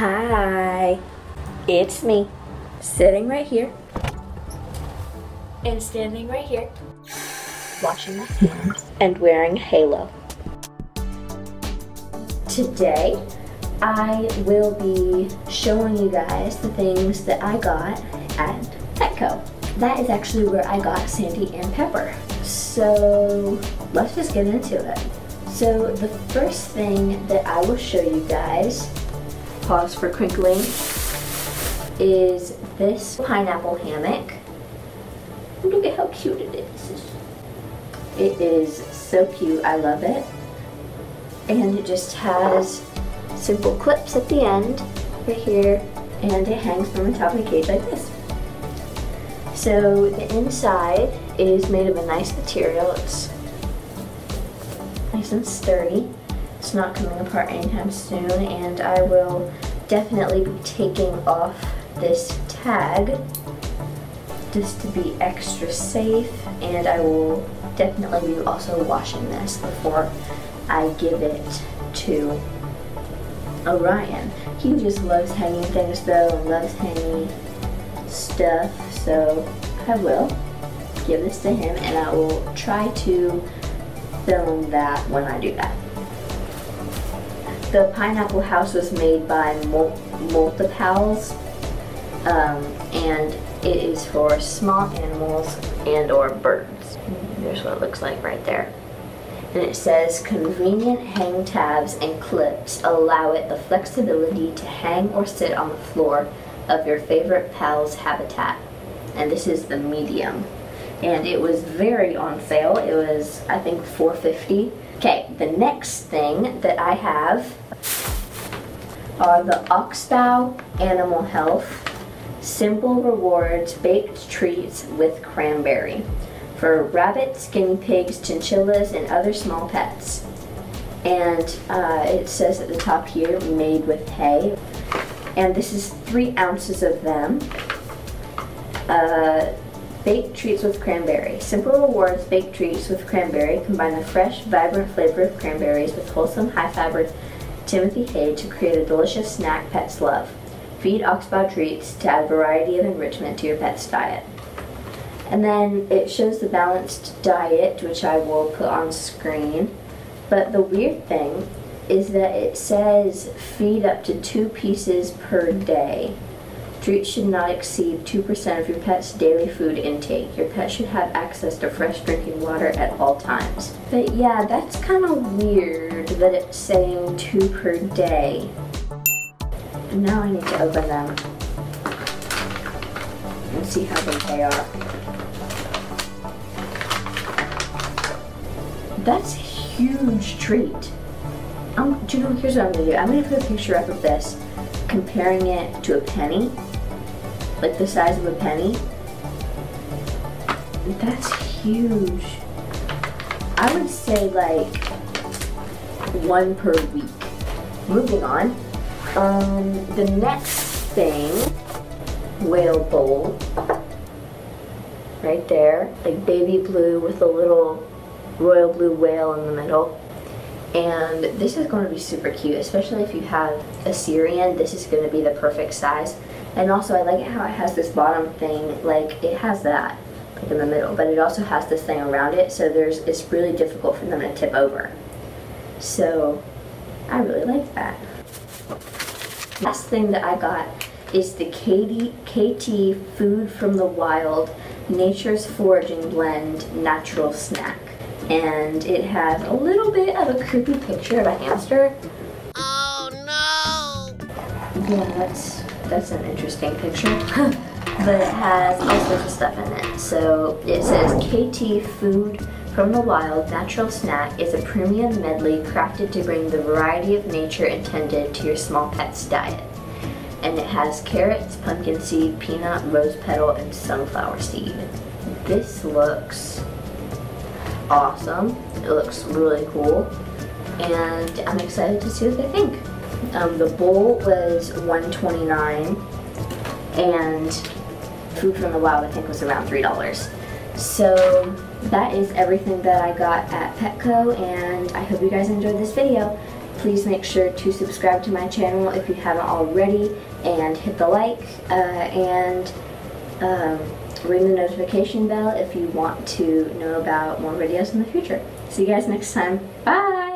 Hi, it's me, sitting right here and standing right here, washing my hands and wearing halo. Today, I will be showing you guys the things that I got at Petco. That is actually where I got Sandy and Pepper. So let's just get into it. So the first thing that I will show you guys, pause for crinkling, is this pineapple hammock. Look at how cute it is. It is so cute, I love it. And it just has simple clips at the end, right here, and it hangs from the top of the cage like this. So the inside is made of a nice material. It's nice and sturdy. It's not coming apart anytime soon and I will definitely be taking off this tag just to be extra safe and I will definitely be also washing this before I give it to Orion. He just loves hanging things though and loves hanging stuff so I will give this to him and I will try to film that when I do that. The pineapple house was made by Mul Multipals um, and it is for small animals and or birds. There's what it looks like right there. And it says convenient hang tabs and clips allow it the flexibility to hang or sit on the floor of your favorite pal's habitat and this is the medium. And it was very on sale. It was, I think, 450 Okay, the next thing that I have are the Oxbow Animal Health Simple Rewards Baked Treats with Cranberry for rabbits, guinea pigs, chinchillas, and other small pets. And uh, it says at the top here, made with hay. And this is three ounces of them. Uh, baked treats with cranberry. Simple Rewards baked treats with cranberry combine the fresh, vibrant flavor of cranberries with wholesome, high-fiber Timothy hay to create a delicious snack pets love. Feed Oxbow treats to add variety and enrichment to your pet's diet. And then it shows the balanced diet, which I will put on screen. But the weird thing is that it says feed up to two pieces per day. Treats should not exceed 2% of your pet's daily food intake. Your pet should have access to fresh drinking water at all times. But yeah, that's kind of weird that it's saying two per day. And now I need to open them and see how big they are. That's a huge treat. Um, do you know, here's what I'm gonna do. I'm gonna put a picture up of this, comparing it to a penny like the size of a penny. That's huge. I would say like one per week. Moving on. Um, the next thing, whale bowl. Right there, like baby blue with a little royal blue whale in the middle. And this is going to be super cute, especially if you have a Syrian. This is going to be the perfect size. And also I like how it has this bottom thing, like it has that like in the middle, but it also has this thing around it, so there's it's really difficult for them to tip over. So I really like that. Last thing that I got is the KD, Kaytee Food from the Wild Nature's Foraging Blend Natural Snack. And it has a little bit of a creepy picture of a hamster. Oh no! Yeah, that's that's an interesting picture. but it has all sorts of stuff in it. So it says Kaytee Food from the Wild Natural Snack is a premium medley crafted to bring the variety of nature intended to your small pet's diet. And it has carrots, pumpkin seed, peanut, rose petal, and sunflower seed. This looks awesome. It looks really cool. And I'm excited to see what they think. Um, the bowl was 129 and food from the wild I think was around $3. So that is everything that I got at Petco and I hope you guys enjoyed this video. Please make sure to subscribe to my channel if you haven't already and hit the like uh, and um, ring the notification bell if you want to know about more videos in the future. See you guys next time. Bye!